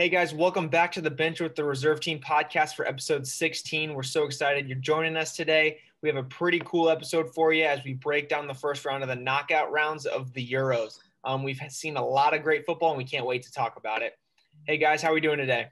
Hey guys, welcome back to the Bench with the Reserve Team podcast for episode 16. We're so excited you're joining us today. We have a pretty cool episode for you as we break down the first round of the knockout rounds of the Euros. Um, we've seen a lot of great football and we can't wait to talk about it. Hey guys, how are we doing today?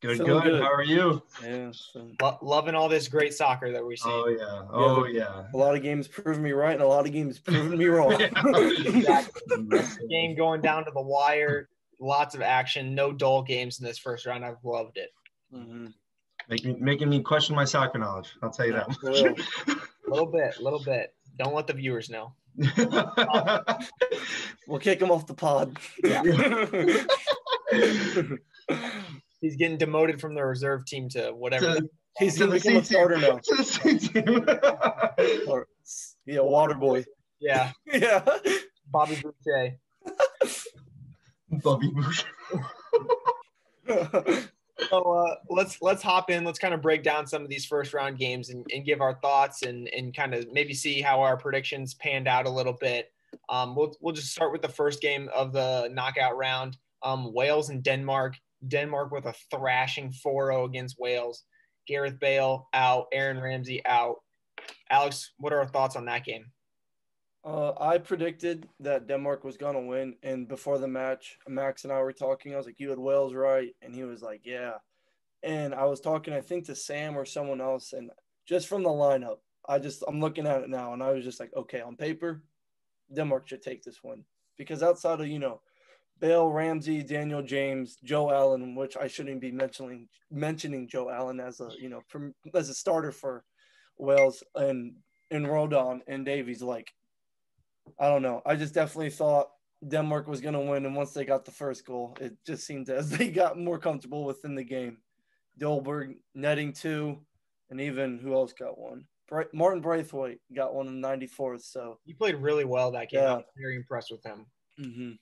Good, good, good. How are you? Yeah, so. Lo- loving all this great soccer that we see. Oh yeah, oh yeah. A lot of games proving me right, and a lot of games proving me wrong. Game going down to the wire. Lots of action. No dull games in this first round. I've loved it. Mm-hmm. Making making me question my soccer knowledge. I'll tell you that. A little, little bit, little bit. Don't let the viewers know. we'll kick him off the pod. Yeah he's getting demoted from the reserve team to whatever. To, he's gonna become a starter now. To the C team. or, yeah, water boy. Yeah. Yeah. Bobby Boucher. Bobby so uh, let's let's hop in. Let's kind of break down some of these first round games and, and give our thoughts and and kind of maybe see how our predictions panned out a little bit. Um, we'll we'll just start with the first game of the knockout round. Um, Wales and Denmark. Denmark with a thrashing 4-0 against Wales. Gareth Bale out, Aaron Ramsey out. Alex, what are our thoughts on that game? Uh, I predicted that Denmark was going to win. And before the match, Max and I were talking. I was like, You had Wales right. And he was like, Yeah. And I was talking, I think, to Sam or someone else. And just from the lineup, I just, I'm looking at it now. And I was just like, Okay, on paper, Denmark should take this one. Because outside of, you know, Bale, Ramsey, Daniel James, Joe Allen, which I shouldn't be mentioning mentioning Joe Allen as a you know as a starter for Wales and and Rodon and Davies. Like, I don't know. I just definitely thought Denmark was going to win, and once they got the first goal, it just seemed as they got more comfortable within the game. Dolberg netting two, and even who else got one? Martin Braithwaite got one in the 94th. So he played really well that game. Yeah. I was very impressed with him. Mm-hmm.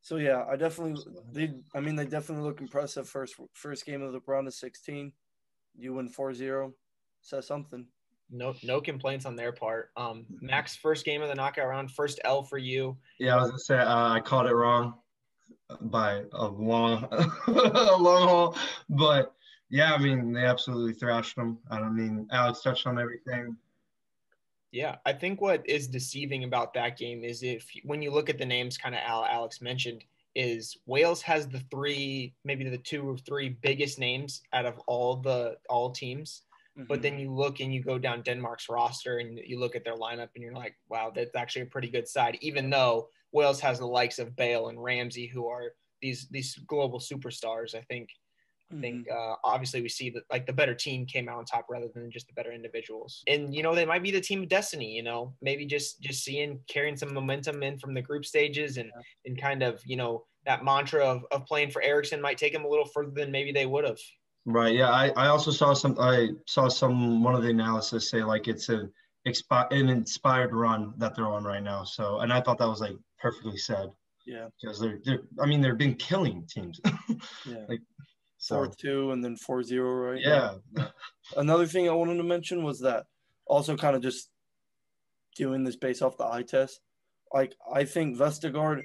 So yeah, I definitely they I mean they definitely look impressive first first game of the round of 16. You win 4-0. Says something. No no complaints on their part. Um Max first game of the knockout round, first L for you. Yeah, I was gonna say uh, I called it wrong by a long a long haul. But yeah, I mean they absolutely thrashed them. I don't mean Alex touched on everything. Yeah, I think what is deceiving about that game is if when you look at the names, kind of Alex mentioned, is Wales has the three, maybe the two or three biggest names out of all the all teams. Mm-hmm. But then you look and you go down Denmark's roster and you look at their lineup and you're like, wow, that's actually a pretty good side. Even though Wales has the likes of Bale and Ramsey, who are these these global superstars. I think I think mm-hmm. uh, obviously we see that like the better team came out on top rather than just the better individuals. And you know they might be the team of destiny. You know maybe just just seeing carrying some momentum in from the group stages and yeah. and kind of you know that mantra of, of playing for Eriksen might take them a little further than maybe they would have. Right. Yeah. I, I also saw some I saw some one of the analysis say like it's a expi- an inspired run that they're on right now. So and I thought that was like perfectly said. Yeah. Because they're, they're I mean they've been killing teams. yeah. Like four so, two and then four zero, right? Yeah. Another thing I wanted to mention was that also kind of just doing this based off the eye test. Like I think Vestergaard,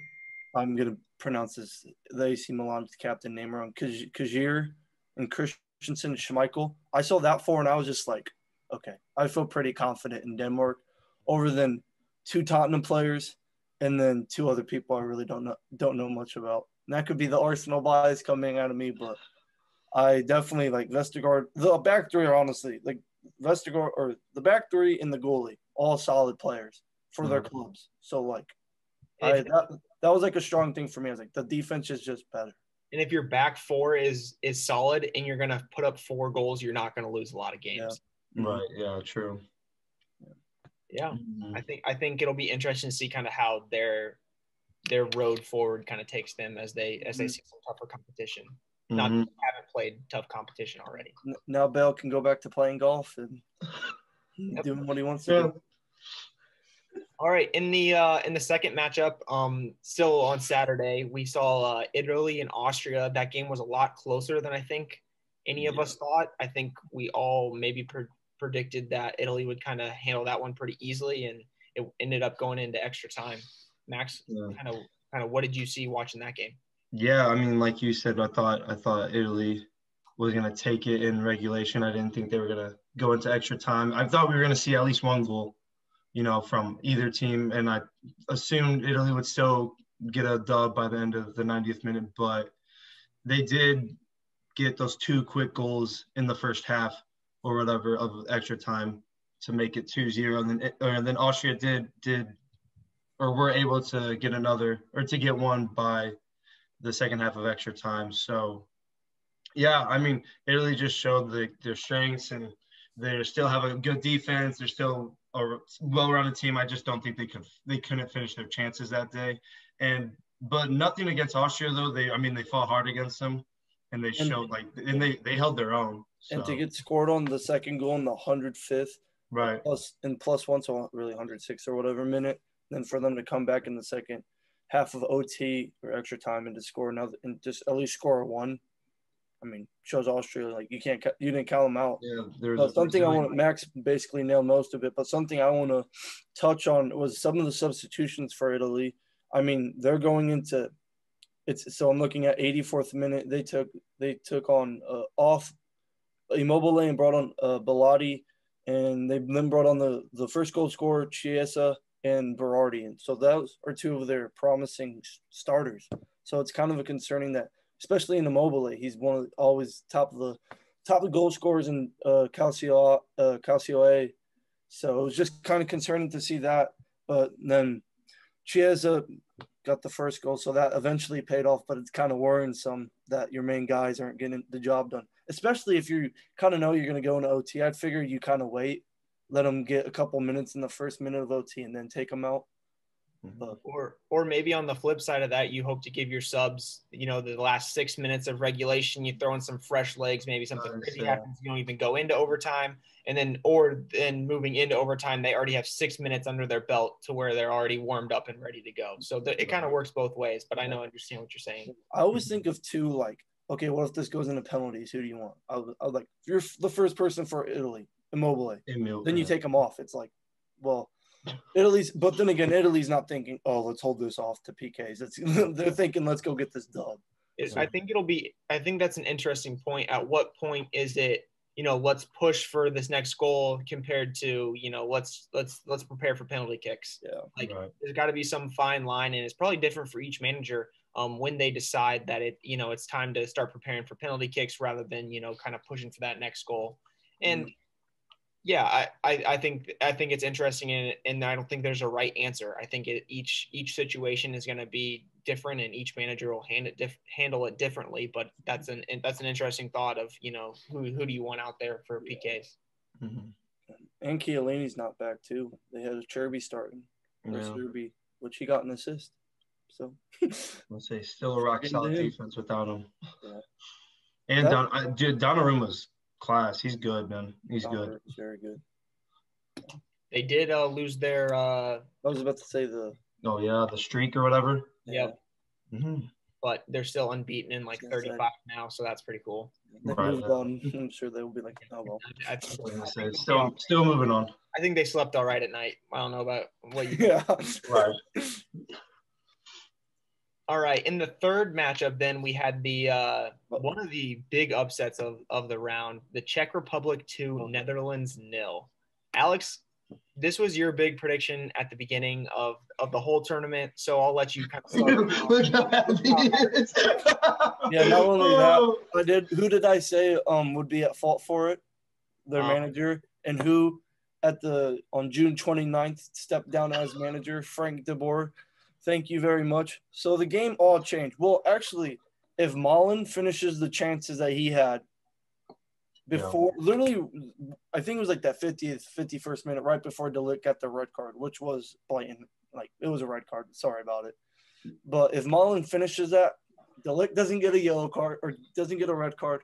I'm gonna pronounce this the AC Milan's captain name wrong. Kjaer and Christensen and Schmeichel. I saw that four and I was just like, okay, I feel pretty confident in Denmark over than two Tottenham players and then two other people I really don't know don't know much about. And that could be the Arsenal bias coming out of me, but I definitely like Vestergaard. The back three are honestly like Vestergaard or the back three and the goalie, all solid players for mm-hmm. their clubs. So like, I, that that was like a strong thing for me. I was like, the defense is just better. And if your back four is is solid and you're gonna put up four goals, you're not gonna lose a lot of games. Yeah. Right. Yeah. True. Yeah, mm-hmm. I think I think it'll be interesting to see kind of how their their road forward kind of takes them as they as they mm-hmm. see some tougher competition. Not mm-hmm. haven't played tough competition already. Now Bale can go back to playing golf and yep. doing what he wants to yeah. do. All right, in the uh, in the second matchup, um, still on Saturday, we saw uh, Italy and Austria. That game was a lot closer than I think any of yeah. us thought. I think we all maybe pre- predicted that Italy would kind of handle that one pretty easily, and it ended up going into extra time. Max, kind of kind of what did you see watching that game? Yeah, I mean, like you said, I thought I thought Italy was gonna take it in regulation. I didn't think they were gonna go into extra time. I thought we were gonna see at least one goal, you know, from either team, and I assumed Italy would still get a dub by the end of the 90th minute, but they did get those two quick goals in the first half or whatever of extra time to make it 2-0 and then and then Austria did did or were able to get another or to get one by the second half of extra time. So yeah, I mean Italy just showed the, their strengths and they still have a good defense. They're still a well-rounded team. I just don't think they could they couldn't finish their chances that day. And but nothing against Austria though. They I mean they fought hard against them and they And- showed like and they they held their own. And to get scored on the second goal in the hundred fifth right. plus and plus one, so really hundred six or whatever minute. Then for them to come back in the second half of OT or extra time and to score another and just at least score one. I mean, shows Austria like you can't you didn't count them out. Yeah, there's But something I want Max basically nailed most of it, but something I want to touch on was some of the substitutions for Italy. I mean, they're going into it's so I'm looking at 84th minute. They took they took on uh, off Immobile and brought on uh, Belotti, and they then brought on the the first goal scorer Chiesa and Berardi, and so those are two of their promising starters. So it's kind of a concerning that, especially in Immobile, he's one of always top of the top of goal scorers in uh, Calcio uh, Calcio A. So it was just kind of concerning to see that, but then Chiesa got the first goal, so that eventually paid off. But it's kind of worrying some that your main guys aren't getting the job done, especially if you kind of know you're going to go into OT. I'd figure you kind of wait, let them get a couple minutes in the first minute of OT, and then take them out. But Or or maybe on the flip side of that, you hope to give your subs, you know, the last six minutes of regulation, you throw in some fresh legs, maybe something Nice, crazy yeah. happens, you don't even go into overtime. And then or then moving into overtime, they already have six minutes under their belt to where they're already warmed up and ready to go. So the, it kind of works both ways, but I know I understand what you're saying. I always think of two like, okay, what if this goes into penalties? Who do you want? I was, I was like, you're the first person for Italy, Immobile. Emil, then you take them off. It's like, well, Italy's, but then again, Italy's not thinking, oh, let's hold this off to PKs. It's, they're thinking, let's go get this dub. I think it'll be. I think that's an interesting point. At what point is it? You know, let's push for this next goal compared to you know, let's let's let's prepare for penalty kicks. Yeah. Like Right. there's got to be some fine line, and it's probably different for each manager um, when they decide that it you know it's time to start preparing for penalty kicks rather than you know kind of pushing for that next goal. And yeah, I, I, I think I think it's interesting, and and I don't think there's a right answer. I think it, each each situation is going to be different, and each manager will hand it diff- handle it differently. But that's an that's an interesting thought of you know who who do you want out there for PKs? Mhm. And Chiellini's not back too. They had a Cherby starting, Yeah. Serby, which he got an assist. So Let's say still a rock solid defense without him. Yeah. And That- Don, I, dude, Donnarumma's class. He's good, man. He's good. Donnarumma's very good. They did uh, lose their uh, I was about to say the Oh yeah, the streak or whatever. yeah, hmm but they're still unbeaten in like I was gonna say. 35 now, so that's pretty cool. They Right. moved on. I'm sure they will be like, oh well. I, I, I was say, still, still moving on. I think they slept all right at night. I don't know about what you Yeah. Right. All right. In the third matchup, then we had the uh, one of the big upsets of, of the round: the Czech Republic two, Netherlands nil. Alex, this was your big prediction at the beginning of, of the whole tournament, so I'll let you kind of start. Look how happy. Yeah, not only that- Oh. I did. Who did I say um would be at fault for it? Their Um, manager, and who at the on June 29th stepped down as manager, Frank De Boer. Thank you very much. So the game all changed. Well, actually, if Malen finishes the chances that he had before, literally, I think it was like that 50th, 51st minute, right before De Ligt got the red card, which was blatant. Like it was a red card. Sorry about it. But if Malen finishes that, De Ligt doesn't get a yellow card or doesn't get a red card.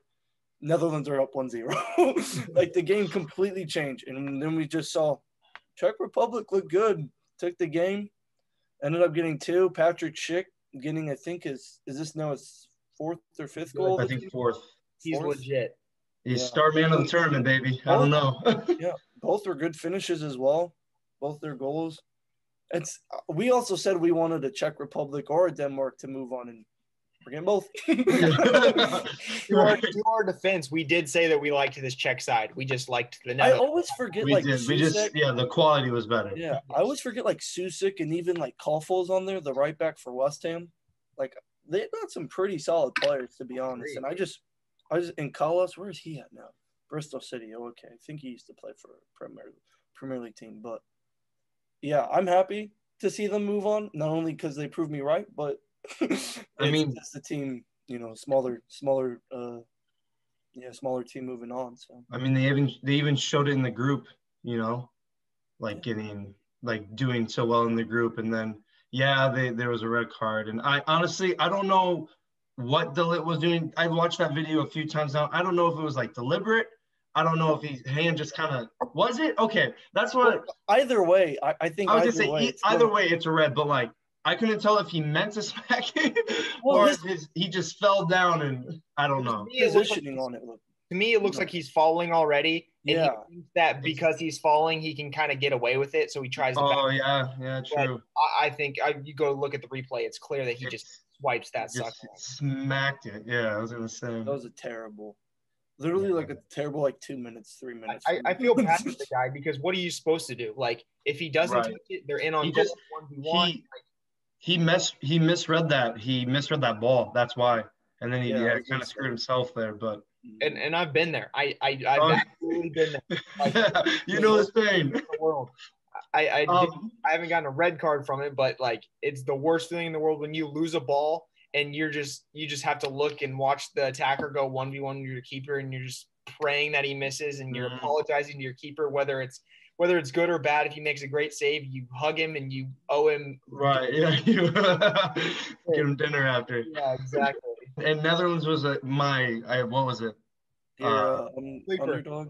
Netherlands are up 1-0. like the game completely changed. And then we just saw Czech Republic look good. Took the game. Ended up getting two. Patrick Schick getting, I think, is is this now his fourth or fifth goal? I think fourth. He's Fourth? legit. He's Yeah. star man of the tournament, baby. I don't know. Yeah, both are good finishes as well. Both their goals. It's we also said we wanted a Czech Republic or a Denmark to move on, and We're getting both. to, our, to our defense, we did say that we liked this Czech side. We just liked the I always forget we like did. We just yeah, the quality was better. Yeah, I always forget like Soucek and even like Koffels on there, the right back for West Ham. Like they got some pretty solid players to be honest. And I just, I just in Carlos, where is he at now? Bristol City. Oh, okay, I think he used to play for a Premier Premier League team. But yeah, I'm happy to see them move on. Not only because they proved me right, but I mean- it's just the team. You know, smaller, smaller, uh, yeah, smaller team moving on. So I mean, they even they even showed it in the group. You know, like getting like doing so well in the group, and then yeah, they there was a red card, and I honestly I don't know what De Ligt was doing. I watched that video a few times now. I don't know if it was like deliberate. I don't know if his hand just kind of was it. Okay, that's what either way, I, I think I was gonna say. way, e- either way, it's a red, but like I couldn't tell if he meant to smack it Well, or his, his, he just fell down and I don't know. To me, it looks like positioning he's- on it. To me, it looks like he's falling already. And Yeah. he thinks that because he's falling, he can kind of get away with it. So he tries to Oh back. yeah, yeah, true. I, I think I, you go look at the replay, it's clear that he just swipes that sucker. smacked it. Yeah, I was gonna say. that was a terrible, literally Yeah. like a terrible like two minutes, three minutes. I, I feel bad for the guy because what are you supposed to do? Like, if he doesn't Right. take it, they're in on He goal just- one v one. He mis he misread that he misread that ball. That's why, and then he Yeah, yeah, kind of screwed himself there. But And and I've been there. I I I've Oh. absolutely been there you know this pain. the world. I I, Um, I haven't gotten a red card from it, but like it's the worst feeling in the world when you lose a ball and you're just you just have to look and watch the attacker go one v one your keeper, and you're just praying that he misses, and you're Mhm. apologizing to your keeper whether it's whether it's good or bad. If he makes a great save, you hug him and you owe him. right. Yeah. You give him dinner after. Yeah, exactly. And Netherlands was a, my I what was it? Your, uh, uh, um, underdog.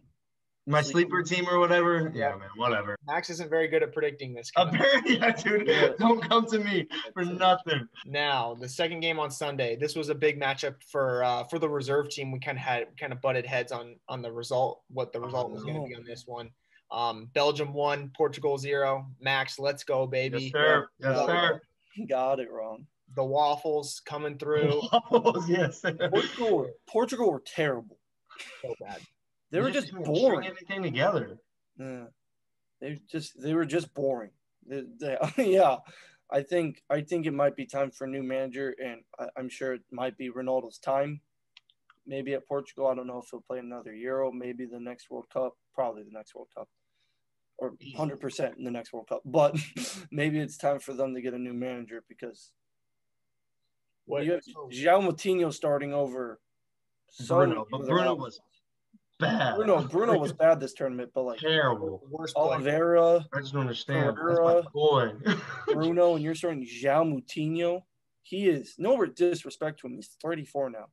My Sleeper. sleeper team or whatever. Yeah, Yeah. man. Whatever. Max isn't very good at predicting this. kind Apparently, yeah, dude. Yeah. Don't come to me for nothing. Now, the second game on Sunday, this was a big matchup for uh, for the reserve team. We kind of had kind of butted heads on on the result, what the result was going to be on this one. Um, Belgium one, Portugal zero. Max, let's go, baby! Yes, sir. Yes, Yeah. sir. Got it wrong. The waffles coming through. Waffles, yes. Portugal, were, Portugal were terrible. so bad. They were just boring. Everything together. Yeah. They just they were just boring. They- they- yeah, I think I think it might be time for a new manager, and I, I'm sure it might be Ronaldo's time. Maybe at Portugal, I don't know if he'll play another Euro. Maybe the next World Cup, probably the next World Cup, or 100 percent in the next World Cup. But maybe it's time for them to get a new manager because What? you have Moutinho starting over. so Bruno, but Bruno was bad. Bruno Bruno was bad this tournament, but like terrible. worst. Oliveira. I just don't understand. That's Ferreira. my boy. Bruno and you're starting João Moutinho, he is no disrespect to him. He's 34 now.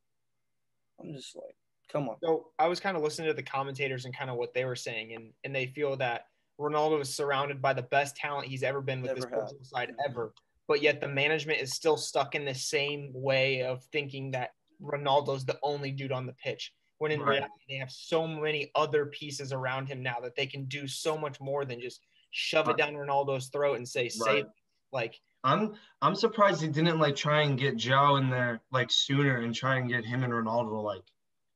I'm just like, come on. So I was kind of listening to the commentators and kind of what they were saying, and and they feel that Ronaldo is surrounded by the best talent he's ever been with this Never had. Portugal side mm-hmm. ever. But yet the management is still stuck in the same way of thinking that Ronaldo's the only dude on the pitch. When in Right. reality, they have so many other pieces around him now that they can do so much more than just shove it down Ronaldo's throat and say, "Save." Right. Like I'm I'm surprised he didn't like try and get Joe in there like sooner and try and get him and Ronaldo to like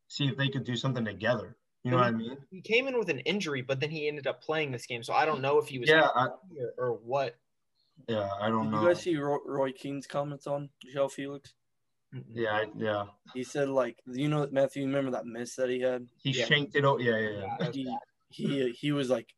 see if they could do something together. You know what I mean? he came in with an injury, but then he ended up playing this game. So I don't know if he was Yeah, I, or, or what. yeah. I don't Did know. you guys see Roy, Roy Keane's comments on Joe Felix? Yeah, I, yeah. He said, like, you know, Matthew, you remember that miss that he had? He Yeah. shanked it. Oh, yeah, yeah, Yeah, yeah. that was He, he, he was like,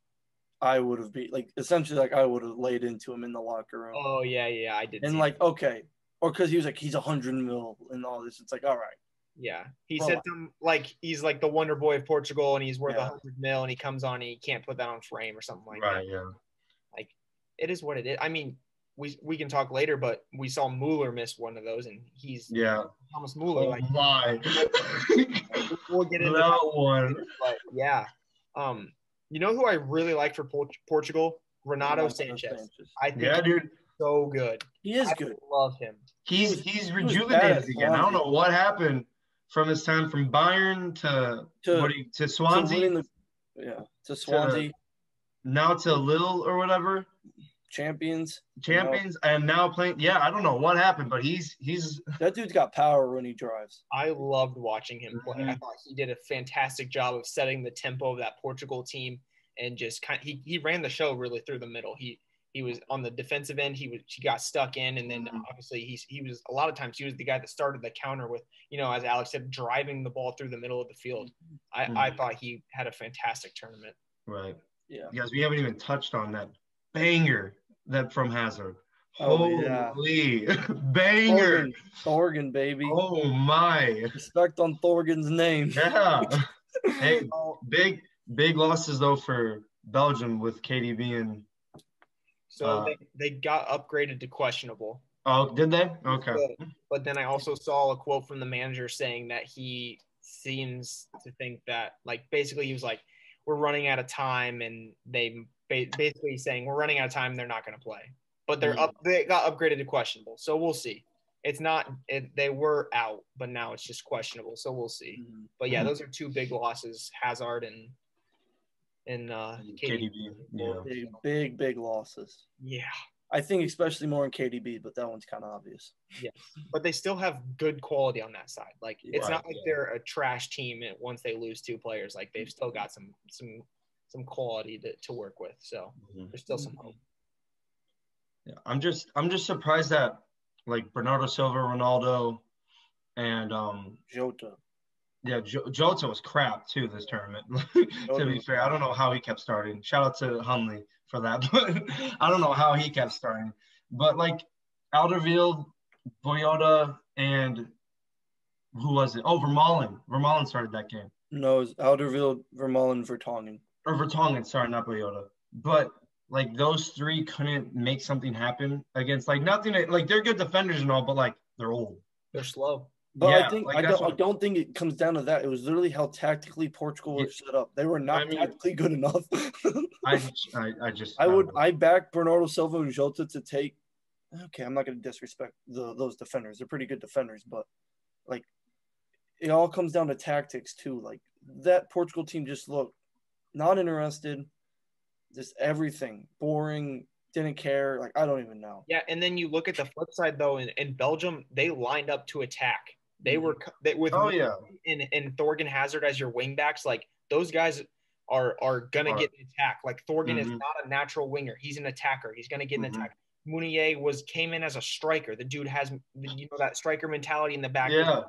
I would have beat, like, essentially, like, I would have laid into him in the locker room. Oh yeah, yeah, I did. and, see like, okay. Or because he was like, he's a 100 mil and all this. It's like, all right. Yeah, he Bro, said some like he's like the wonder boy of Portugal, and he's worth a Yeah. hundred mil, and he comes on, and he can't put that on frame or something like Right, that. yeah. Like it is what it is. I mean, we we can talk later, but we saw Mueller miss one of those, and he's Yeah. Thomas Mueller. Oh Like my. we'll get into that that, one. but yeah. Um, you know who I really like for Port- Portugal? Renato Sanches. I think Yeah, he's dude. so good. He is I good. love him. He's he's he was bad rejuvenated at again. I don't know what happened from his time from Bayern to To- what you, to To Swansea, winning the, yeah, to Swansea. now to Lille or whatever. Champions. champions, and now playing. Yeah, I don't know what happened, but he's he's That dude's got power when he drives. I loved watching him play. I Mhm. thought he did a fantastic job of setting the tempo of that Portugal team and just kind he, he ran the show really through the middle. He he was on the defensive end. He was he got stuck in, and then Mhm. obviously he's he was a lot of times he was the guy that started the counter with you know as Alex said driving the ball through the middle of the field. I, I Mhm. thought he had a fantastic tournament. right. Yeah. Guys, we haven't even touched on that banger that from Hazard. Oh, yeah. Holy banger! Thorgan, Thorgan, baby. Oh my! Respect on Thorgan's name. Yeah. hey, big big losses though for Belgium with KDB and So Uh, they, they got upgraded to questionable. oh, did they? Okay. But, but then I also saw a quote from the manager saying that he seems to think that, like, basically he was like, "We're running out of time," and they ba- basically saying we're running out of time. They're not going to play, but they're Mhm. up. They got upgraded to questionable, so we'll see. It's not. It, they were out, but now it's just questionable, so we'll see. Mhm. But yeah, Mhm. those are two big losses: Hazard and and uh, KDB. KDB. Yeah. Big, big, big losses. Yeah, I think especially more in KDB, but that one's kind of obvious. Yeah. But they still have good quality on that side. Like it's Right, not like yeah. they're a trash team once they lose two players. Like they've still got some some some quality to, to work with. So Mhm. there's still some hope. Yeah, I'm just I'm just surprised that like Bernardo Silva, Ronaldo, and um Jota. yeah, jo- Jota was crap too this tournament. to be fair, I don't know how he kept starting. Shout out to Humley for that, but I don't know how he kept starting. But like Alderweireld, Boyata, and who was it? Oh, Vermaelen. Vermaelen started that game. No, it was Alderweireld, Vermaelen, Vertonghen. Or Vertonghen, sorry, not Boyata. But like those three couldn't make something happen against like nothing. Like they're good defenders and all, but like they're old. They're slow. But Yeah, I think like, I don't. I don't think it comes down to that. It was literally how tactically Portugal Yeah. was set up. They were not I mean- tactically good enough. I, I, I just I would. know. I back Bernardo Silva and Jota to take. Okay, I'm not going to disrespect the, those defenders. They're pretty good defenders, but like, it all comes down to tactics too. Like that Portugal team just looked not interested. Just everything boring. Didn't care. Like I don't even know. Yeah, and then you look at the flip side though, in, in Belgium, they lined up to attack. They were they, with Oh yeah, and and Thorgan Hazard as your wingbacks, like those guys are are gonna Are- get an attack. Like Thorgan is Mhm. not a natural winger; he's an attacker. He's gonna get an Mhm. attack. Meunier was came in as a striker. The dude has you know that striker mentality in the back. yeah.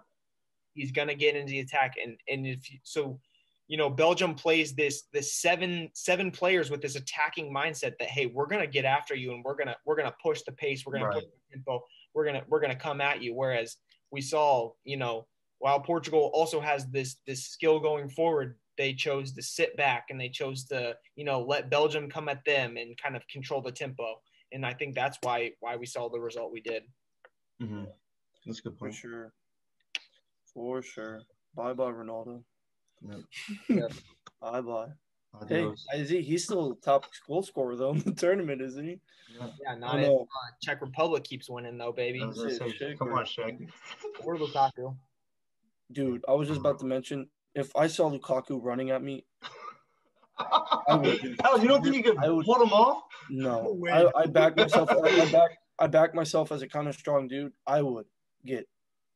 he's gonna get into the attack, and and if you, so, you know Belgium plays this this seven seven players with this attacking mindset that hey we're gonna get after you and we're gonna we're gonna push the pace, we're gonna Right. push the tempo, we're gonna we're gonna come at you. Whereas we saw you know while Portugal also has this this skill going forward, they chose to sit back and they chose to you know let Belgium come at them and kind of control the tempo. And I think that's why why we saw the result we did. mm-hmm. That's a good For sure. For sure. Bye bye Ronaldo. Yep. Yeah. Bye bye. Hey, is he? He's still top goal scorer though in the tournament, isn't he? Yeah. Yeah, not if uh, Czech Republic keeps winning though, baby. I was gonna say, Shake Come her. on, Shaq. Or Lukaku. Dude, I was just about to mention if I saw Lukaku running at me, would. Hell, you don't think you could I would- hold him off? no, No. I, I back myself. I, I back I back myself as a kind of strong dude. I would get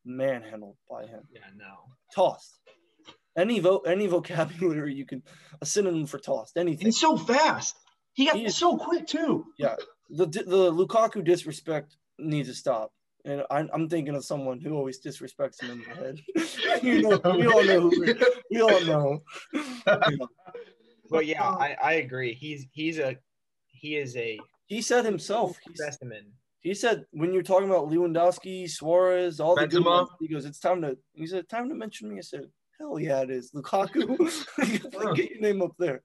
manhandled by him, Yeah, no. tossed. Any vote, any vocabulary you can a synonym for tossed. Anything. He's so fast. He got He is- so quick too. Yeah, the the Lukaku disrespect needs to stop. And I'm, I'm thinking of someone who always disrespects him in my head. you know, we all know. Who, we all know. But yeah, I, I agree. He's he's a he is a He said himself. He, specimen. he said when you're talking about Lewandowski, Suarez, all the good ones, he goes, "It's time to." He said, "Time to mention me." I said, "Hell yeah, it is Lukaku. Get your name up there."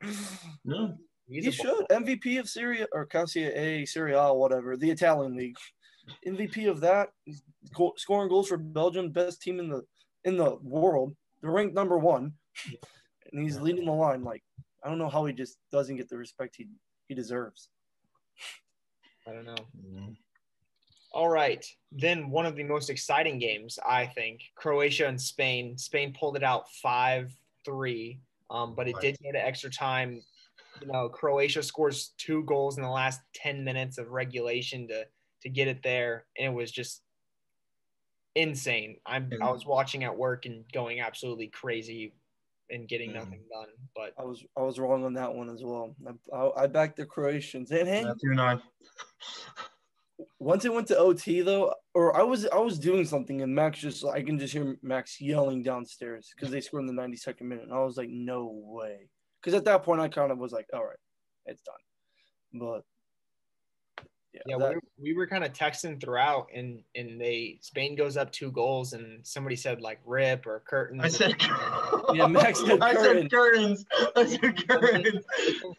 Yeah. He's he a should MVP of Syria or Calcia A, Serie A, whatever the Italian league. MVP of that, he's go- scoring goals for Belgium, best team in the in the world. They're ranked number one, and he's leading the line. Like I don't know how he just doesn't get the respect he he deserves. I don't know. All right. Then one of the most exciting games, I think, Croatia and Spain. Spain pulled it out five three. Um, but it did go to extra time. you know, Croatia scores two goals in the last 10 minutes of regulation to to get it there. And it was just insane. I'm I was watching at work and going absolutely crazy and getting nothing done. But I was I was wrong on that one as well. I, I, I backed the Croatians. And hey, Matthew nine. Once it went to OT though, or I was I was doing something and Max just I can just hear Max yelling downstairs because they scored in the 92nd minute, and I was like, no way. Because at that point I kind of was like, all right, it's done. But yeah, yeah, that- we, were, we were kind of texting throughout, and and they Spain goes up two goals, and somebody said like rip or curtains. I said. Yeah, Max said I curtain. said curtains. I said curtains.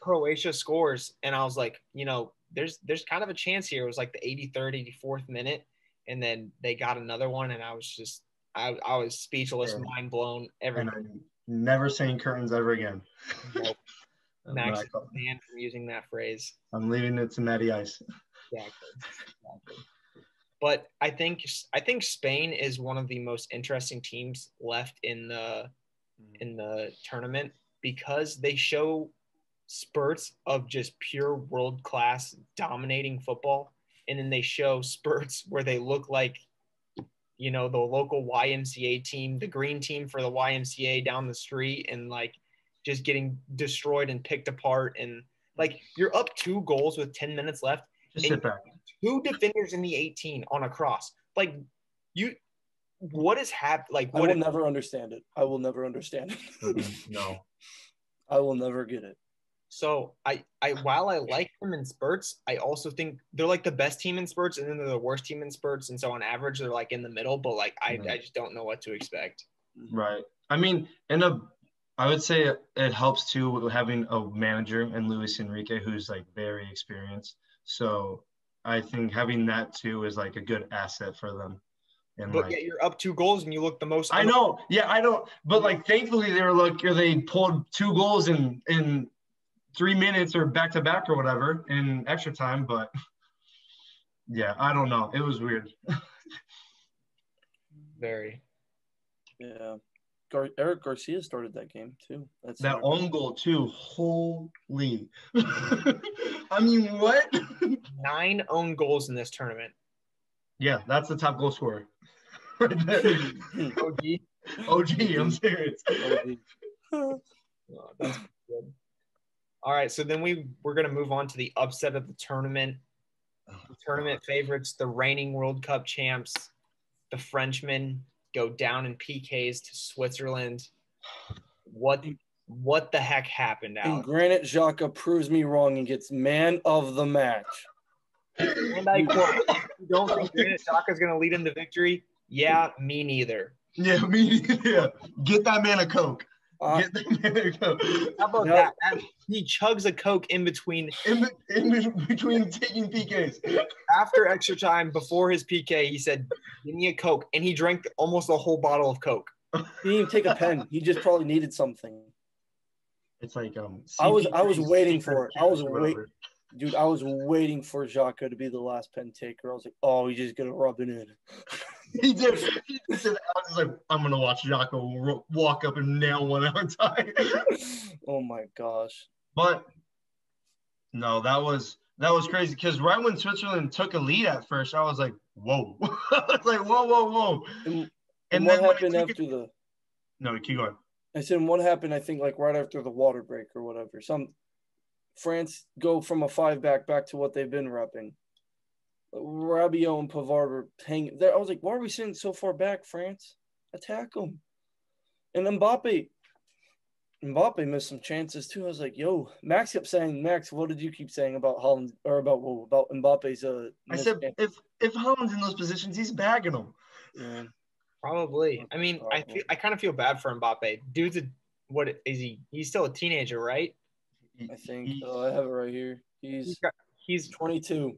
Croatia scores, and I was like, you know, there's there's kind of a chance here. It was like the 83rd, 84th minute, and then they got another one, and I was just, I, I was speechless, Yeah. mind blown. And Everything. I'm never saying curtains ever again. Nope. Max not- banned from using that phrase. I'm leaving it to Matty Ice. Exactly. exactly. But I think I think Spain is one of the most interesting teams left in the mm. in the tournament because they show spurts of just pure world class dominating football, and then they show spurts where they look like you know the local YMCA team, the green team for the YMCA down the street, and like just getting destroyed and picked apart and like you're up two goals with 10 minutes left Just sit back. two defenders in the 18 on a cross. Like you, what is hap? Like I what? will never understand it. I will never understand it. Mm-hmm. No. I will never get it. So I, I while I like them in spurts, I also think they're like the best team in spurts, and then they're the worst team in spurts, and so on average they're like in the middle. But like I, Mhm. I just don't know what to expect. Right. I mean, in a, I would say it helps too with having a manager and Luis Enrique who's like very experienced. So I think having that too is like a good asset for them. And But like, yet you're up two goals and you look the most. I know, yeah, I don't. but like thankfully they were like they pulled two goals in in three minutes or back to back or whatever in extra time. But yeah, I don't know. It was weird. very. Yeah. Gar- Eric Garcia started that game too. That's That own goal too. Holy. I mean, what? Nine own goals in this tournament. yeah, that's the top goal scorer. right there. OG. OG, I'm serious. Oh, that's good. All right, so then we we're gonna move on to the upset of the tournament. The tournament favorites, the reigning World Cup champs, the Frenchmen go down in PKs to Switzerland. What what the heck happened and out? Granit Xhaka proves me wrong and gets man of the match. And I quote, "You don't think Granit Xhaka is gonna lead him to victory? Yeah, me neither. Yeah, me. Yeah, get that man a coke. Uh, Get that man. How about No. that? that? He chugs a coke in between In, be- in between taking PKs. after extra time before his PK. He said, "Give me a coke," and he drank almost a whole bottle of coke. he didn't even take a pen. He just probably needed something. It's like um. I was- I was waiting for it. I was or wait- Dude, I was waiting for Xhaka to be the last pen taker. I was like, oh, he's just gonna rub it in. He did. He just said, I was like, I'm gonna watch Xhaka walk up and nail one out time. oh my gosh. But no, that was that was crazy because right when Switzerland took a lead at first, I was like, whoa. I was like, whoa, whoa, whoa. And, And, and what then happened after it- the? No, keep going. I said, what happened? I think like right after the water break or whatever. Some France go from a five back back to what they've been repping. Rabiot and Pavard were hanging there. I was like, why are we sitting so far back, France? Attack them. And Mbappe, Mbappe missed some chances too. I was like, yo, Max kept saying, Max, what did you keep saying about Holland or about whoa, about Mbappe's uh I said, chan- if if Holland's in those positions, he's bagging them. yeah. Probably. I mean, I feel, I kind of feel bad for Mbappe. Dude's a what is he? He's still a teenager, right? I think He- oh, I have it right here. He's He's got, he's 22.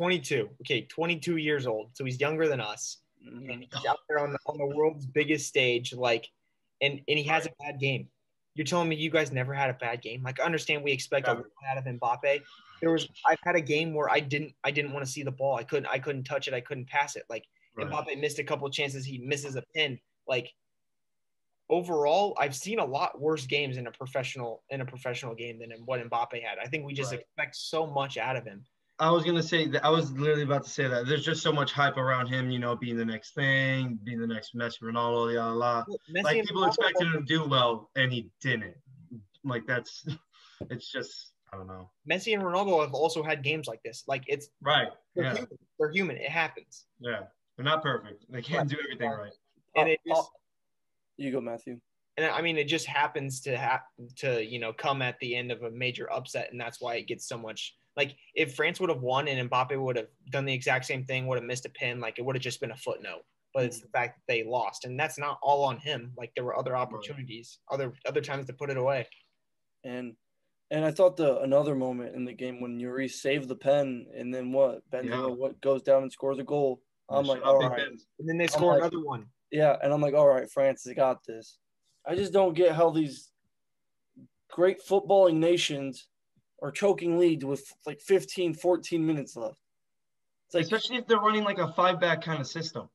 22. Okay, 22 years old. So he's younger than us. Mhm. and he's out there on the, on the world's biggest stage, like, and and he has a bad game. You're telling me you guys never had a bad game? Like, I understand we expect a lot out of Mbappe. There was I've had a game where I didn't I didn't want to see the ball. I couldn't I couldn't touch it. I couldn't pass it. Like Right. Mbappe missed a couple chances. He misses a pin. Like, overall, I've seen a lot worse games in a professional in a professional game than in what Mbappe had. I think we just Right. expect so much out of him. I was gonna say that I was literally about to say that. There's just so much hype around him, you know, being the next thing, being the next Messi, Ronaldo, la la. la. Messi Like people Ronaldo- expected him to do well, and he didn't. Like that's, it's just I don't know. Messi and Ronaldo have also had games like this. Like it's Right? they're Yeah, human. They're human. It happens. yeah. They're not perfect. They can't do everything right. And it Oh, just, oh, you go, Matthew. and I mean, it just happens to have to you know come at the end of a major upset, and that's why it gets so much. Like if France would have won and Mbappe would have done the exact same thing, would have missed a pin, like it would have just been a footnote. But it's mm. the fact that they lost, and that's not all on him. Like there were other opportunities, other other times to put it away. And and I thought the another moment in the game when Yuri saved the pen and then what Benzema Yeah. what goes down and scores a goal. I'm Yeah, like, all right. out all Big right, Ben. And then they score like- another one. yeah, and I'm like, all right, France has got this. I just don't get how these great footballing nations are choking leads with like 15, 14 minutes left. It's like, Especially if they're running like a five back kind of system.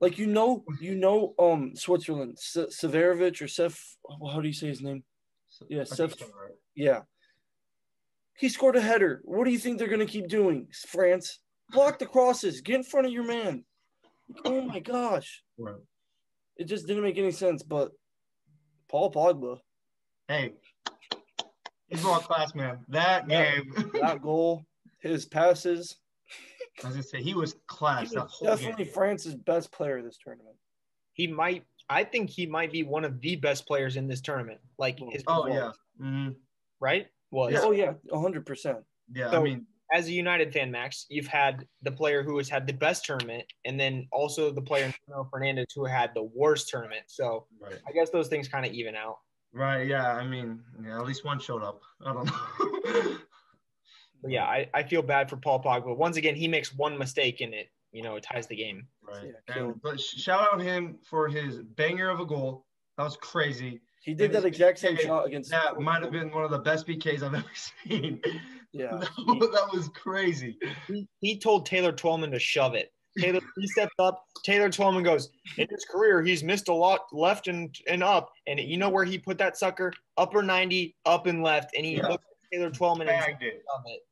like you know, you know, um, Switzerland, Se- Severovic or Sef, how do you say his name? Yeah, Seth- right? Yeah. He scored a header. What do you think they're going to keep doing, France? Block the crosses. Get in front of your man. Oh my gosh. Right. It just didn't make any sense. But Paul Pogba, Hey, he's world class, man. That Yeah. game. that goal, his passes, I was gonna say he was class. he That was whole definitely game. France's best player this tournament. He might. I think he might be one of the best players in this tournament. Like his Oh yeah. hmm right was. Yeah. Oh, yeah, 100%. Yeah. I mean, as a United fan, Max, you've had the player who has had the best tournament, and then also the player Bruno Fernandes who had the worst tournament. So right. I guess those things kind of even out. Right. Yeah. I mean, yeah. At least one showed up. I don't know. Yeah, I, I feel bad for Paul Pogba. Once again, he makes one mistake and it, you know, it ties the game. right. Yeah, killed. And, but shout out him for his banger of a goal. That was crazy. He did And that exact same shot against. That might have been one of the best PKs I've ever seen. Yeah. that was crazy. He, he told Taylor Twellman to shove it. Taylor he steps up. Taylor Twellman goes, in his career, he's missed a lot left and, and up. And you know where he put that sucker? Upper 90, up and left. And he Yeah. looked at Taylor Twellman and Bagged it.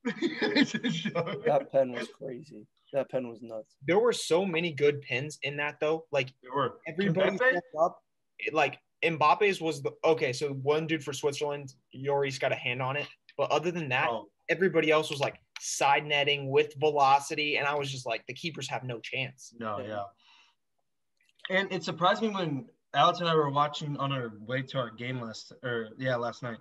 it. That pen was crazy. That pen was nuts. There were so many good pins in that though. Like They were. everybody Kimpembe? stepped up. It, like Mbappe's was the okay. So one dude for Switzerland, Yori's got a hand on it. But other than that, Oh, everybody else was like side netting with velocity, and I was just like, the keepers have no chance. no, Yeah. yeah. And it surprised me when Alex and I were watching on our way to our game last, or yeah, last night.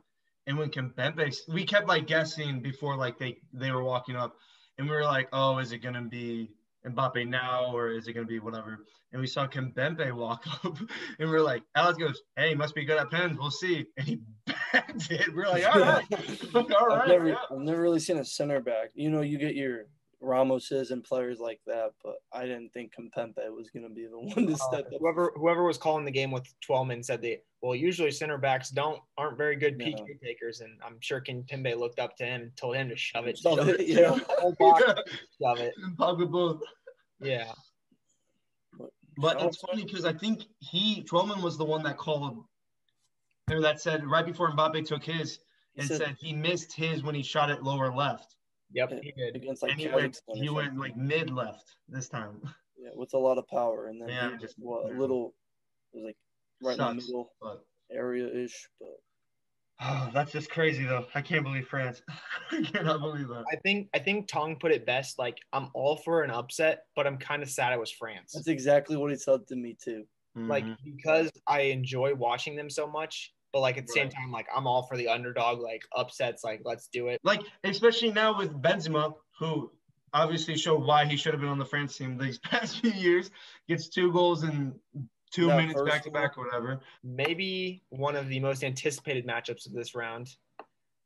And when Kimpembe, we kept like guessing before like they they were walking up, and we were like, oh, is it gonna be Mbappe now or is it gonna be whatever? And we saw Kimpembe walk up, and we are like, Alex goes, hey, must be good at pens. We'll see. And he bagged it. We are like, all right, all I've never, yeah. I've never really seen a center back. You know, you get your Ramoses and players like that, but I didn't think Kimpembe was going to be the one to step up. Whoever whoever was calling the game with Twellman said that well, usually center backs don't aren't very good No. PK takers, and I'm sure Kimpembe looked up to him and told him to shove it, Shove shove it, it, yeah. shove the whole box, shove it. And both. Yeah, But Shout it's funny because I think he Twellman was the one that called or that said right before Mbappe took his He and said- said he missed his when he shot it lower left. yep, he did. against like and he went he went like mid left this time. yeah, with a lot of power, and then Yeah, he just- what, a little it was like right in the middle But area ish, but oh, that's just crazy though. I can't believe France. I cannot believe that. I think I think Tong put it best. Like I'm all for an upset, but I'm kind of sad it was France. that's exactly what he said to me too. Like Mhm. because I enjoy watching them so much, but like at the same time, like I'm all for the underdog. Like upsets, like let's do it. like especially now with Benzema, who obviously showed why he should have been on the France team these past few years, gets two goals in two That minutes back to back or whatever. maybe one of the most anticipated matchups of this round.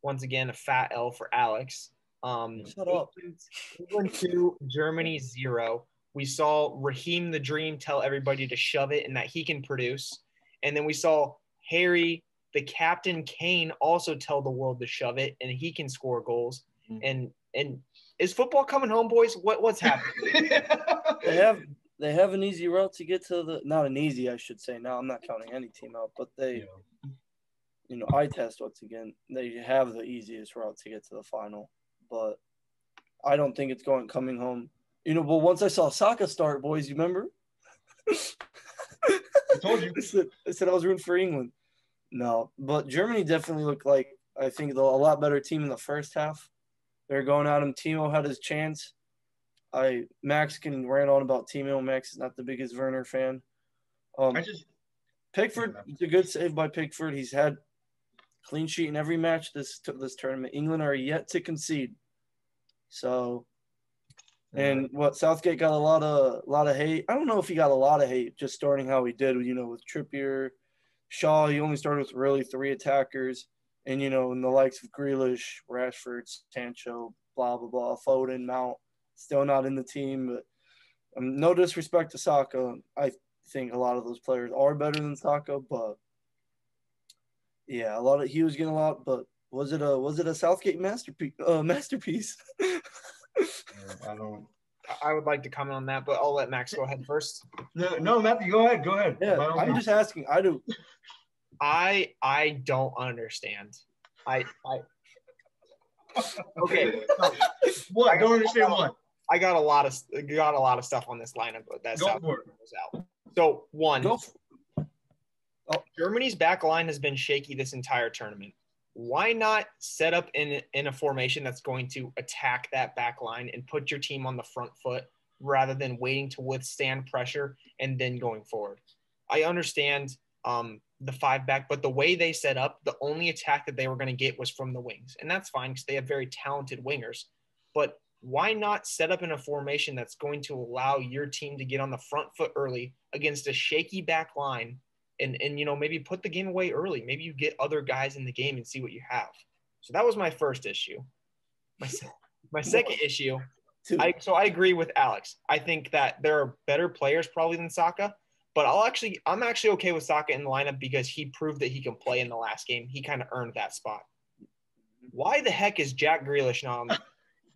Once again, a fat L for Alex. Um, Shut up. England, England two, Germany zero. We saw Raheem the Dream tell everybody to shove it and that he can produce. And then we saw Harry, the captain Kane, also tell the world to shove it and he can score goals. Mhm. And and is football coming home, boys? What what's happening? They have they have an easy route to get to the not an easy, I should say. Now I'm not counting any team out, but they, Yeah. you know, I test once again. They have the easiest route to get to the final, but I don't think it's going coming home. You know, but once I saw Saka start, boys, you remember? I told you. I said, I said I was rooting for England. No, but Germany definitely looked like I think the, a lot better team in the first half. They're going at him. Timo had his chance. I Max can ran on about Timo. Max is not the biggest Werner fan. Um, I just Pickford, it's a good save by Pickford. He's had clean sheet in every match this this tournament. England are yet to concede. So, and what Southgate got a lot of a lot of hate. I don't know if he got a lot of hate just starting how he did. You know, with Trippier, Shaw. He only started with really three attackers, and you know, in the likes of Grealish, Rashford, Sancho, blah blah blah, Foden, Mount, still not in the team. But um, no disrespect to Saka. I think a lot of those players are better than Saka, but yeah, a lot of he was getting a lot. But was it a was it a Southgate masterpiece? Uh, masterpiece. I don't. I would like to comment on that, but I'll let Max go ahead first. No, no, Matthew, go ahead. Go ahead. yeah, I'm means. just asking. I do. I I don't understand. I I okay. What? I don't understand what. I got a lot of got a lot of stuff on this lineup that Go South it. goes out. So one, Go. Oh, Germany's back line has been shaky this entire tournament. Why not set up in in a formation that's going to attack that back line and put your team on the front foot rather than waiting to withstand pressure and then going forward? I understand um, the five back, but the way they set up, the only attack that they were going to get was from the wings, and that's fine because they have very talented wingers. But why not set up in a formation that's going to allow your team to get on the front foot early against a shaky back line and and you know maybe put the game away early maybe you get other guys in the game and see what you have so that was my first issue my, my second issue I, so I agree with Alex. I think that there are better players probably than Saka, but I'll actually I'm actually okay with Saka in the lineup because he proved that he can play in the last game. He kind of earned that spot. Mm-hmm. Why the heck is Jack Grealish not on the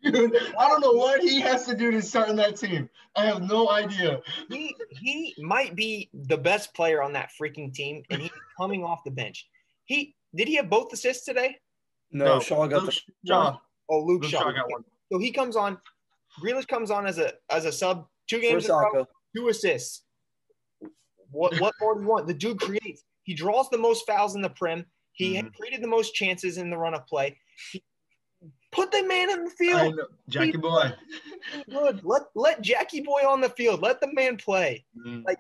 Dude, I don't know what he has to do to start in that team. I have no idea. he he might be the best player on that freaking team, and he's coming off the bench. He did he have both assists today? No, Shaw got Luke the Shaw. Oh, Luke, Luke Shaw. Shaw got one. So he comes on. Grealish comes on as a as a sub. Two games in row, two assists. What what more do you want? The dude creates. He draws the most fouls in the prim. He Mhm. created the most chances in the run of play. He put the man in the field. Jackie boy. Good. Let let Jackie Boy on the field. Let the man play. Mm. Like,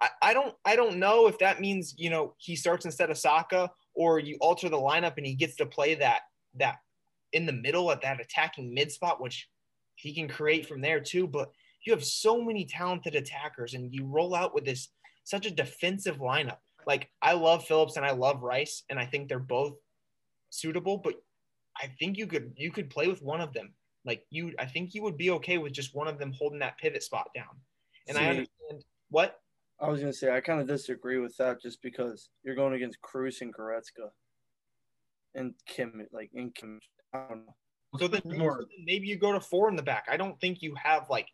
I, I don't I don't know if that means you know he starts instead of Saka or you alter the lineup and he gets to play that that in the middle at that attacking mid spot, which he can create from there too. But you have so many talented attackers and you roll out with this such a defensive lineup. Like I love Phillips and I love Rice and I think they're both suitable, but I think you could you could play with one of them. Like you I think you would be okay with just one of them holding that pivot spot down. And I understand what I was gonna say I kind of disagree with that just because you're going against Kroos and Goretzka and Kim, like in Kim. I don't know. So then, More. maybe you go to four in the back. I don't think you have like.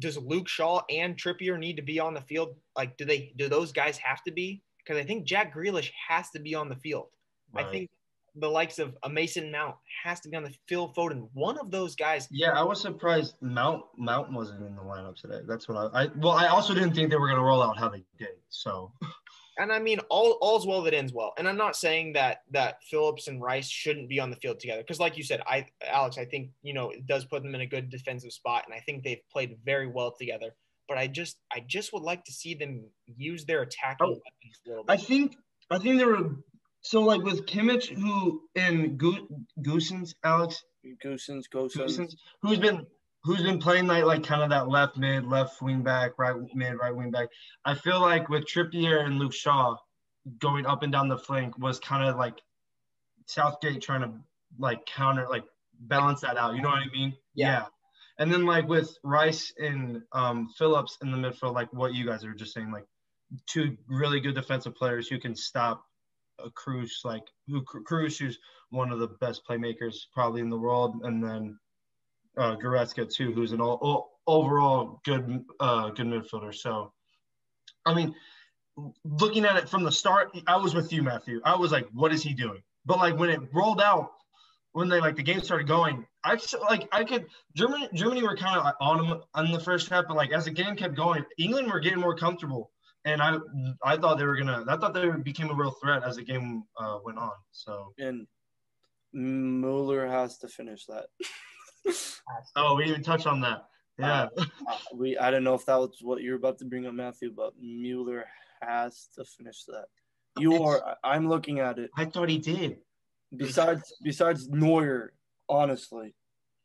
Does Luke Shaw and Trippier need to be on the field? Like, do they? Do those guys have to be? Because I think Jack Grealish has to be on the field. I think the likes of a Mason Mount has to be on the Phil Foden. One of those guys. Yeah, I was surprised Mount Mount wasn't in the lineup today. That's what I, I well, I also didn't think they were gonna roll out how they did. So And I mean, all all's well that ends well. And I'm not saying that that Phillips and Rice shouldn't be on the field together because, like you said, I Alex, I think you know it does put them in a good defensive spot, and I think they've played very well together. But I just I just would like to see them use their attacking Oh, weapons a little I think I think there were so like with Kimmich who and Go- Gosens, Alex Gosens, Gosens. Who's been who's been playing like like kind of that left mid, left wing back, right mid, right wing back. I feel like with Trippier and Luke Shaw going up and down the flank was kind of like Southgate trying to like counter like balance that out. You know what I mean? Yeah. And then like with Rice and um, Phillips in the midfield, like what you guys are just saying, like two really good defensive players who can stop a Kroos, like who Kroos, who's one of the best playmakers probably in the world, and then uh, Goretzka too, who's an all, all overall good uh, good midfielder. So, I mean, looking at it from the start, I was with you, Matthew. I was like, what is he doing? But like when it rolled out, when they like the game started going, I like I could Germany Germany were kind of on them on the first half, but like as the game kept going, England were getting more comfortable, and I I thought they were gonna I thought they became a real threat as the game uh, went on. So and Mueller has to finish that. oh, we didn't touch on that. Yeah, uh, we I don't know if that was what you're about to bring up, Matthew, but Mueller has to finish that. You it's, are. I'm looking at it. I thought he did. Besides, besides Neuer, honestly,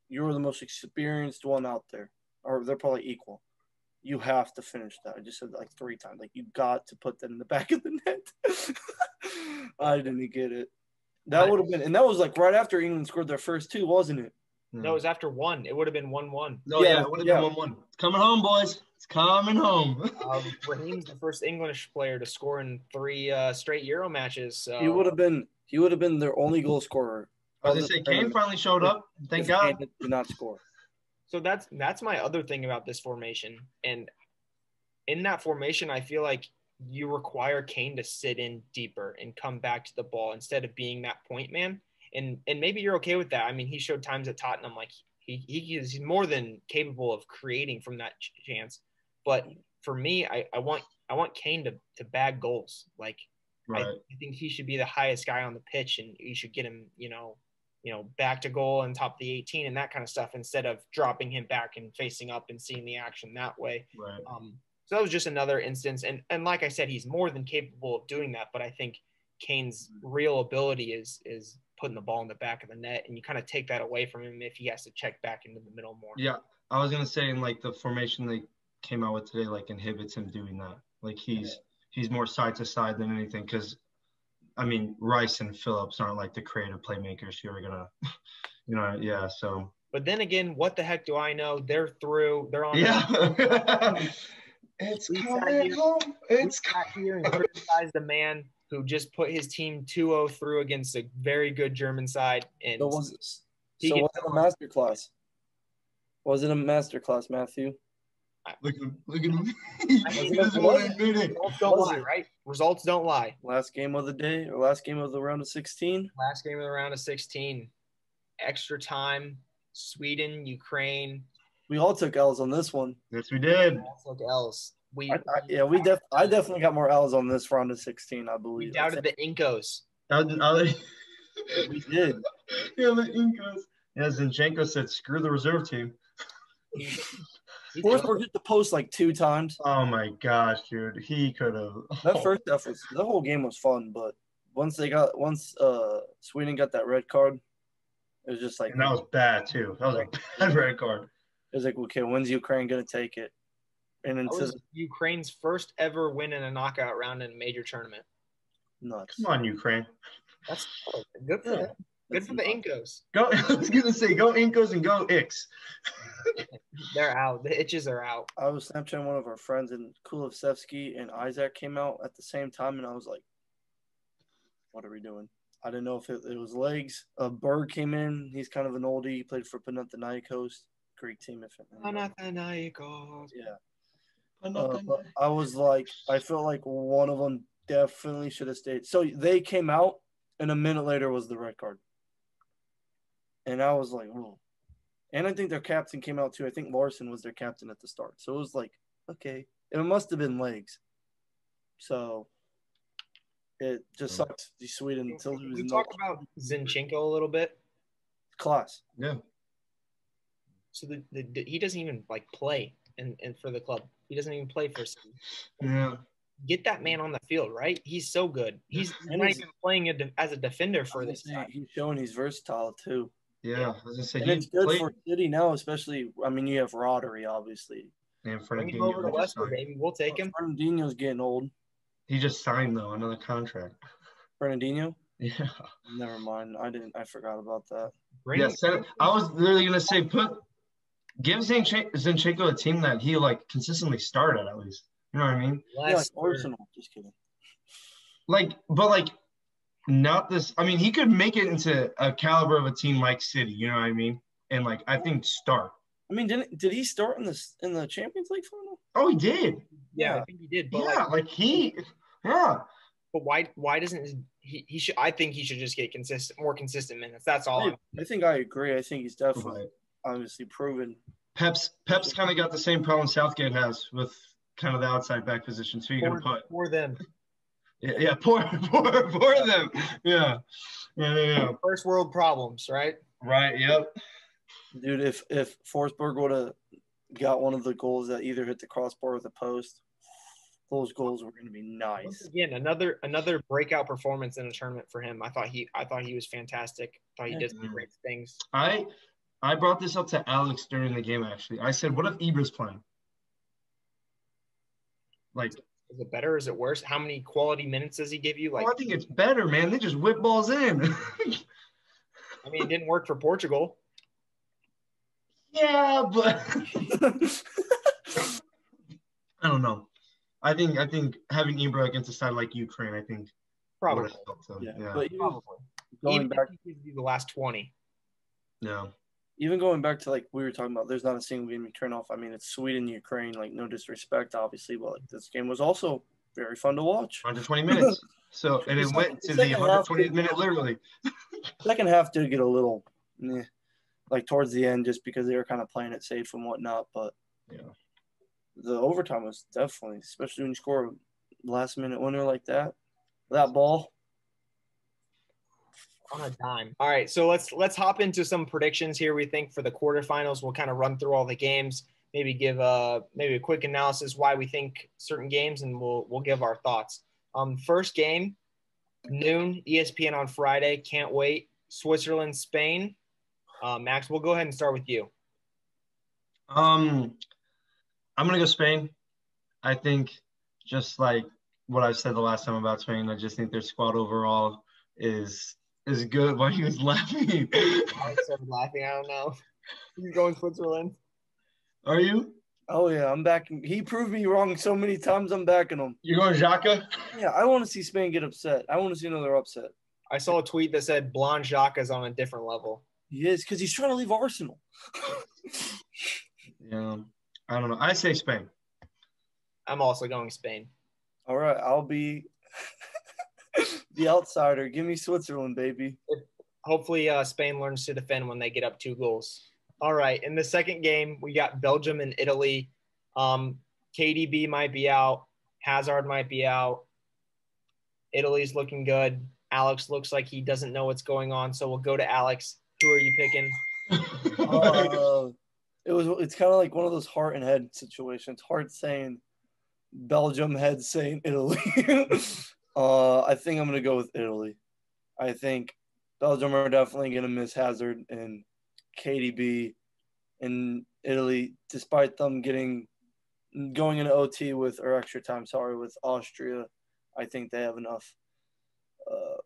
you're the most experienced one out there, or they're probably equal. You have to finish that. I just said like three times. Like you got to put that in the back of the net. I didn't get it. That would have been, and that was like right after England scored their first two, wasn't it? No, it was after one. It would have been one-one. No, yeah, yeah it would have yeah. been one-one. It's coming home, boys. It's coming home. um, Raheem's the first English player to score in three uh, straight Euro matches. So. He would have been. He would have been their only goal scorer. I was gonna say Kane finally showed up. Thank God. Kane did not score. So that's that's my other thing about this formation, and in that formation, I feel like you require Kane to sit in deeper and come back to the ball instead of being that point man. And and maybe you're okay with that. I mean, he showed times at Tottenham like he he is more than capable of creating from that chance. But for me, I, I want I want Kane to to bag goals. Like right. I, I think he should be the highest guy on the pitch, and you should get him, you know, you know, back to goal and top the 18 and that kind of stuff instead of dropping him back and facing up and seeing the action that way. Right. Um, so that was just another instance. And and like I said, he's more than capable of doing that. But I think Kane's real ability is is putting the ball in the back of the net, and you kind of take that away from him if he has to check back into the middle more. Yeah, I was gonna say in like the formation they came out with today, like inhibits him doing that. Like he's yeah. he's more side to side than anything because. I mean, Rice and Phillips aren't like the creative playmakers who are gonna, you know, yeah. So but then again, what the heck do I know? They're through. They're on. Yeah. It's we coming here, home. It's we here and criticize the man who just put his team 2-0 through against a very good German side. And so was, it, so was it a master class? Was it a master class, Matthew? Look at him. Look at him. he doesn't want to admit it. Results don't lie, right? Results don't lie. Last game of the day or last game of the round of 16? Last game of the round of 16. Extra time. Sweden, Ukraine, we all took L's on this one. Yes, we did. We all took L's. We, I, I, yeah, we def I definitely got more L's on this round of 16, I believe. We doubted the Incos. we did. Yeah, the Incos. Yeah, Zinchenko said, screw the reserve team. Forsberg hit the post like two times. Oh my gosh, dude. He could have. That first effort, the whole game was fun, but once they got, once uh Sweden got that red card, it was just like. And that was bad too. That was a bad red card. It was like, okay, when's Ukraine gonna take it? And then was Ukraine's first ever win in a knockout round in a major tournament. Nuts. Come on, Ukraine. That's good for yeah. them. Good for the Incos. Go. I was gonna say, go Incos and go Ix. They're out. The itches are out. I was Snapchatting one of our friends, and Kulusevski and Isak came out at the same time, and I was like, "What are we doing?" I didn't know if it, it was legs. A uh, Berg came in. He's kind of an oldie. He played for Panathinaikos. Greek team. If Panathinaikos. Yeah. Uh, I was like, I felt like one of them definitely should have stayed. So they came out, and a minute later was the red card. And I was like, oh. And I think their captain came out too. I think Larsson was their captain at the start. So it was like, okay. And it must have been legs. So it just sucks. Sweden until he was. We talk about Zinchenko a little bit. Class. Yeah. So the, the, the, he doesn't even like play and and for the club. He doesn't even play for. Yeah. Get that man on the field, right? He's so good. He's not even playing a de- as a defender for this. Say, he's showing he's versatile too. Yeah, I was say, and it's good played. for City now, especially. I mean, you have Rodri, obviously. And Bring him over to Leicester, baby. We'll take him. Fernandinho's getting old. He just signed though another contract. Fernandinho. Yeah. Never mind. I didn't. I forgot about that. Bring yeah, I was literally gonna say put give Zinchenko a team that he like consistently started at least. You know what I mean? Yeah, like Arsenal. Just kidding. Like, but like, not this. I mean, he could make it into a caliber of a team like City. You know what I mean? And like, I think start. I mean, didn't did he start in this in the Champions League final? Oh, he did. Yeah, Yeah. I think he did. But yeah, like, like he. Yeah. but why? Why doesn't he? He should. I think he should just get consistent, more consistent minutes. That's all. I, I'm, think I agree. I think he's definitely But obviously proven. Pep's Pep's kind of got the same problem Southgate has with kind of the outside back position. So you're for, gonna put for them. Yeah, yeah poor poor poor them. Yeah. Yeah, yeah, yeah. First world problems, right? Right. Yep. Dude, if if Forsberg would have got one of the goals that either hit the crossbar or the post, those goals were going to be Once nice. again, another another breakout performance in a tournament for him. I thought he I thought he was fantastic. I thought he did some Mhm. great things. I I brought this up to Alex during the game. Actually, I said, "What if Ibra's playing?" Like, Is it better? Is it worse? How many quality minutes does he give you? Like, oh, I think it's better, man. They just whip balls in. I mean, it didn't work for Portugal. yeah, but I don't know. I think I think having Ibra against a side like Ukraine, I think Probably. would have helped them. yeah, Yeah. but even Probably. going Even back, if he gives you the last twenty. yeah. Even going back to like we were talking about, there's not a single game you turn off. I mean, it's Sweden, Ukraine. Like no disrespect, obviously, but like this game was also very fun to watch. 120 minutes. So and it went to the half 120th did- minute, literally. Second half did get a little, eh, like towards the end, just because they were kind of playing it safe and whatnot. But Yeah. the overtime was definitely, especially when you score a last minute winner like that, that ball. On a dime. All right, so let's let's hop into some predictions here. We think for the quarterfinals, we'll kind of run through all the games, maybe give a maybe a quick analysis why we think certain games, and we'll we'll give our thoughts. Um, first game, noon, ESPN on Friday. Can't wait. Switzerland, Spain. Uh, Max, we'll go ahead and start with you. Um, I'm gonna go Spain. I think just like what I said the last time about Spain, I just think their squad overall is is good. Why he was laughing? I started laughing. I don't know. You going Switzerland? Are you? Oh yeah, I'm backing. He proved me wrong so many times. I'm backing him. You're going Xhaka? Yeah, I want to see Spain get upset. I want to see another upset. I saw a tweet that said Blonde Xhaka is on a different level. He is because he's trying to leave Arsenal. Yeah. I don't know. I say Spain. I'm also going Spain. All right, I'll be the outsider. Give me Switzerland, baby. hopefully uh, Spain learns to defend when they get up two goals. All right, in the second game, we got Belgium and Italy. Um, KDB might be out. Hazard might be out. Italy's looking good. Alex looks like he doesn't know what's going on, so we'll go to Alex. Who are you picking? Uh, it was. It's kind of like one of those heart and head situations. Heart saying Belgium, head saying Italy. uh, I think I'm gonna go with Italy. I think Belgium are definitely gonna miss Hazard and KDB, and Italy, despite them getting going into OT with or extra time, sorry, with Austria. I think they have enough uh,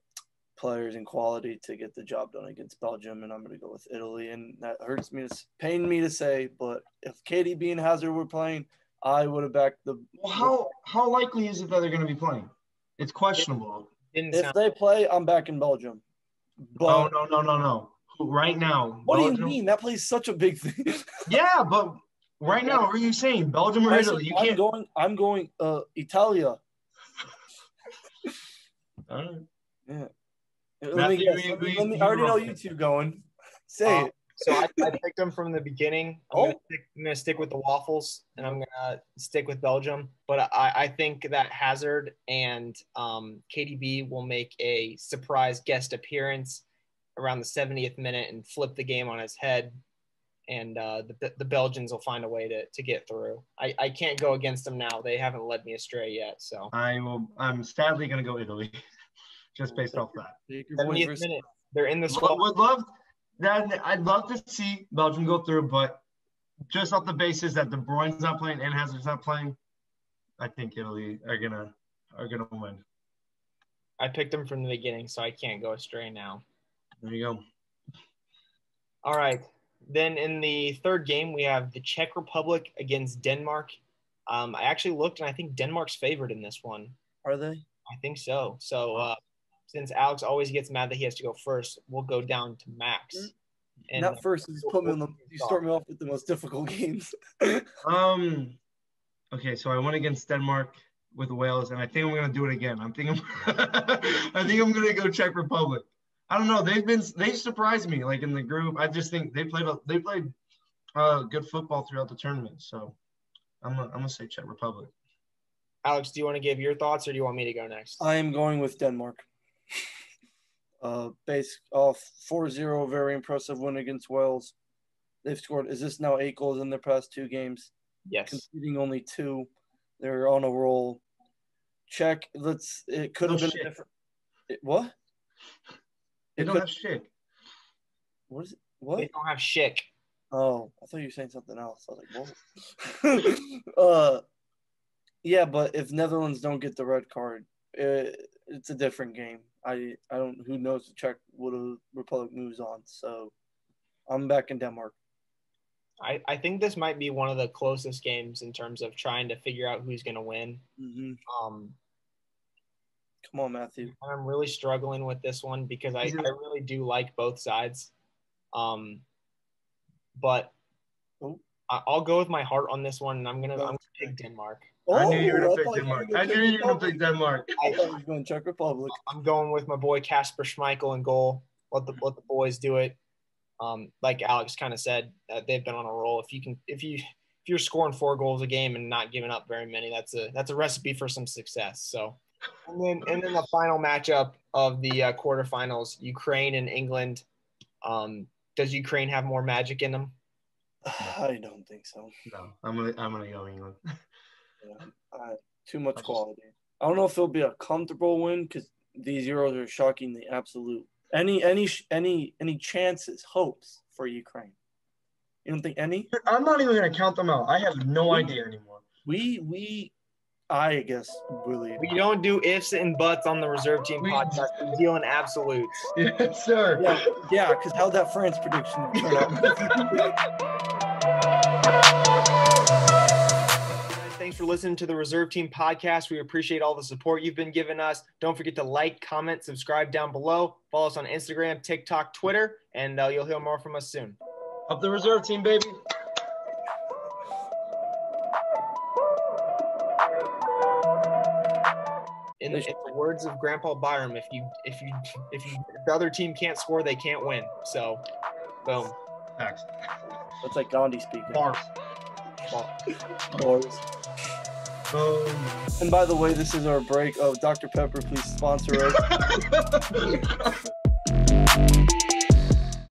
players and quality to get the job done against Belgium, and I'm going to go with Italy. And that hurts me, to, pain me to say, but if KDB and Hazard were playing, I would have backed the. well, how how likely is it that they're going to be playing? It's questionable. Didn't If sound they play, I'm back in Belgium. But oh no no no no! Right now, what do you mean? That plays such a big thing. Yeah, but right now, what are you saying? Belgium or Italy? You I'm can't. going. I'm going. Uh, Italia. All right. Let me Matthew, guess. you- Let me, let me- I already know you two going. Say Uh, it. So I, I picked them from the beginning. I'm, Oh. gonna stick, I'm gonna stick with the waffles, and I'm gonna stick with Belgium. But I, I think that Hazard and um, KDB will make a surprise guest appearance around the 70th minute and flip the game on its head. And uh, the, the Belgians will find a way to, to get through. I, I can't go against them now. They haven't led me astray yet. So I will. I'm sadly going to go Italy, just based off that. Take your point 70th minute, they're in the Lo- squad. Would love that. I'd love to see Belgium go through, but just off the basis that De Bruyne's not playing and Hazard's not playing, I think Italy are gonna are gonna win. I picked them from the beginning, so I can't go astray now. There you go. All right. Then in the third game, we have the Czech Republic against Denmark. Um, I actually looked, and I think Denmark's favored in this one. Are they? I think so. So uh, since Alex always gets mad that he has to go first, we'll go down to Max. And Not first. You just put me on the. You start me off with the most difficult games. Um. Okay, so I went against Denmark with Wales, and I think I'm gonna do it again. I'm thinking. I think I'm gonna go Czech Republic. I don't know. They've been they surprised me like in the group. I just think they played a, they played uh, good football throughout the tournament. So I'm gonna, I'm gonna say Czech Republic. Alex, do you want to give your thoughts, or do you want me to go next? I am going with Denmark. Uh, base off 4-0, very impressive win against Wales. They've scored. Is this now eight goals in their past two games? Yes. Conceding only two. They're on a roll. Check. Let's. It could have No been shit. a different. It, what? They It don't could. have shit. What is it? What? They don't have Schick. Oh, I thought you were saying something else. I was like, whoa. uh, yeah, but if Netherlands don't get the red card, it, it's a different game. I I don't. Who knows? the Czech would have Republic moves on. So, I'm back in Denmark. I, I think this might be one of the closest games in terms of trying to figure out who's going to win. hmm Um, Come on, Matthew. I'm really struggling with this one because I, I really do like both sides. Um, but Oh. I, I'll go with my heart on this one, and I'm gonna I'm gonna pick Denmark. I knew you were Oh, gonna thought pick Denmark. I knew you were gonna pick Denmark. I thought you were going Czech Republic. I'm going with my boy Kasper Schmeichel in goal. Let the let the boys do it. Um, like Alex kind of said, uh, they've been on a roll. If you can, if you if you're scoring four goals a game and not giving up very many, that's a that's a recipe for some success. So, and then and then the final matchup of the uh, quarterfinals, Ukraine and England. Um, does Ukraine have more magic in them? I don't think so. No, I'm gonna I'm gonna go England. Yeah, uh, too much just- quality. I don't know if it'll be a comfortable win because these Euros are shockingly absolute. Any any any any chances, hopes for Ukraine? You don't think any? I'm not even gonna count them out. I have no idea anymore. We we, I guess really. We don't do ifs and buts on the reserve team We- podcast. We deal in absolutes. Yes, sir. Yeah, yeah, because how'd that France prediction turn out? Thanks for listening to the Reserve Team podcast. We appreciate all the support you've been giving us. Don't forget to like, comment, subscribe down below. Follow us on Instagram, TikTok, Twitter, and uh, you'll hear more from us soon. Up the reserve team, baby. In, in the words of Grandpa Byram, if you if you if you if the other team can't score, they can't win. So, boom. Facts. That's like Gandhi speaking. Bars. Bars. Boom. Um, and by the way, this is our break oh, of Dr. Pepper. Please sponsor us.